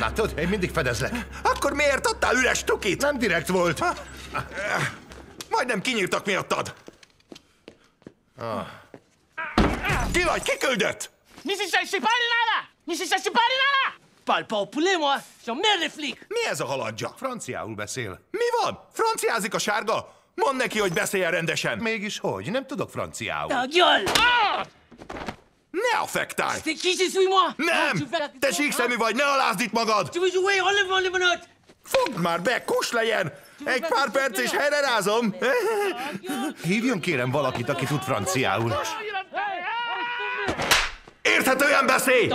Látod? Én mindig fedezlek. Akkor miért adtál üres tukit? Nem direkt volt. Majdnem kinyírtak miattad. Ki vagy? Ki küldött? Ni si ça, je sais pas de nada! Ni si ça, je sais pas de nada! Moi! J'emmerde les flics! Mi ez a haladja? Franciául beszél. Mi van? Franciázik a sárga? Mondd neki, hogy beszéljen rendesen. Mégis hogy? Nem tudok franciául. Ta gueule! Ah! Ne affektálj! C'est qui, moi? Tu Nem! Te síkszemű vagy, ne alázd itt magad! Tu veux jouer? Les menottes! Fogd már be, kus legyen! Egy pár perc és helyre rázom! Hívjon kérem valakit, aki tud franciául. Érthetően beszélj!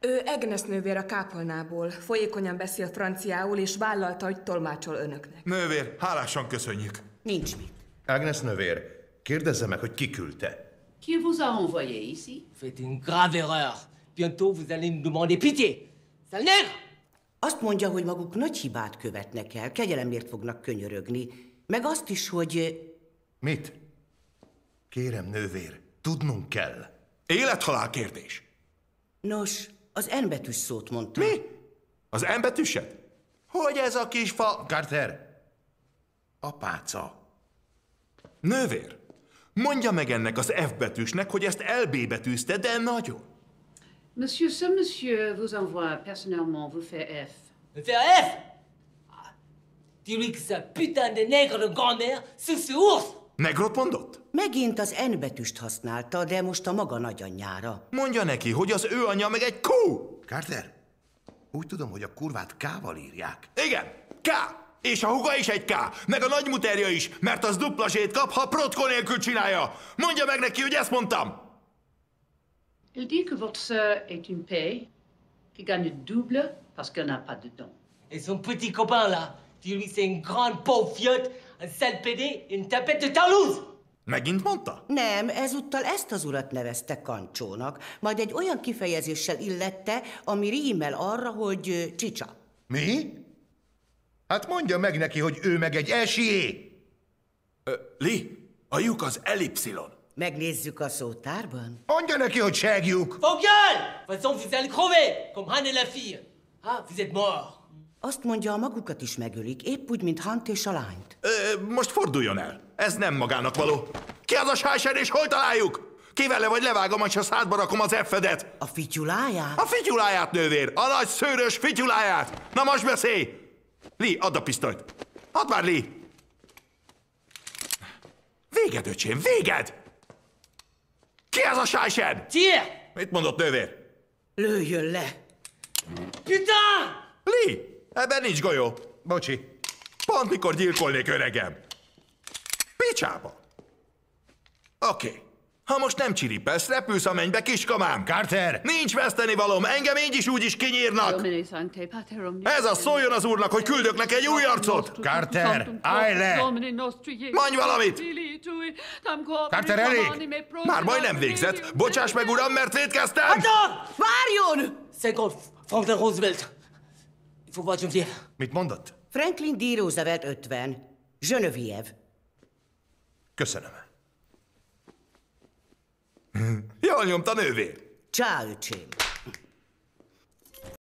Ő Agnes nővér a kápolnából. Folyékonyan beszél franciául, és vállalta, hogy tolmácsol önöknek. Nővér, hálásan köszönjük. Nincs mit. Agnes nővér, kérdezze meg, hogy ki küldte. Qui vous a envoyé ici Faites une grave erreur. Bientôt, vous allez nous demander pitié. Sale! Azt mondja, hogy maguk nagy hibát követnek el, kegyelemért fognak könyörögni. Meg azt is, hogy... Mit? Kérem, nővér, tudnunk kell. Élethalál kérdés. Nos, az N betűs szót mondta. Mi? Az M betűset? Hogy ez a kis fa... Carter, apáca. Nővér, mondja meg ennek az F betűsnek, hogy ezt LB betűzte, de nagyon. Monsieur, ce monsieur vous envoie personnellement vous fait F. Me faire F! Ah, Dis-lui que sa putain de nègre de grand-mère suce ce ours! Negrot mondott? Megint az N betűst használta, de most a maga nagyanyjára. Mondja neki, hogy az ő anyja meg egy kú. Carter, úgy tudom, hogy a kurvát K-val írják. Igen, K. És a huga is egy K, meg a nagymuterja is, mert az dupla zsét kap, ha protko nélkül csinálja. Mondja meg neki, hogy ezt mondtam. Il dit que votre sœur est une paye, qui gagne double parce qu'elle n'a pas de dons. Et son petit copain là, dis-lui c'est une grande pauvre fiotte, un sale pédé, une tapette de Toulouse! Megint mondta? Nem, ezúttal ezt az urat nevezte kancsónak, majd egy olyan kifejezéssel illette, ami rímel arra, hogy ö, csicsa. Mi? Hát mondja meg neki, hogy ő meg egy esié. Li, a lyuk az ellipszilon. Megnézzük a szótárban. Mondja neki, hogy gueules! De toute façon, vous allez crever, comme Han et la fille. Ah, vous êtes. Azt mondja, a magukat is megölik, épp úgy, mint Hunt és a lányt. Ö, most forduljon el. Ez nem magának való. Ki az a sájser és hol találjuk? Kivele vagy levágom, ha szádba rakom az F-edet. A fityuláját? A fityuláját, nővér! A nagy szőrös fityuláját! Na most beszélj! Li, add a pisztolyt! Add már, Li! Véged, öcsém, véged! Ki ez a sájser? Tire! Mit mondott nővér? Lőjön le! Putain! Li, ebben nincs golyó. Bocsi. Pont mikor gyilkolnék öregem. Picsába. Oké. Okay. Ha most nem csiripelsz, repülsz a mennybe, kiskamám. Carter! Nincs veszteni valóm, engem így is úgy is kinyírnak. Ez a szóljon az úrnak, hogy küldök neki egy új arcot. Carter, állj le! Mondj valamit! Carter, elég! Már majdnem végzett. Bocsáss meg, uram, mert védkeztem! Attends! Várjon! 50 Franklin Roosevelt. Il faut voir Geneviève. Mit mondott? Franklin D. Roosevelt 50. Genevieve. Köszönöm. Jól nyomta nővér. Csá, öcsém.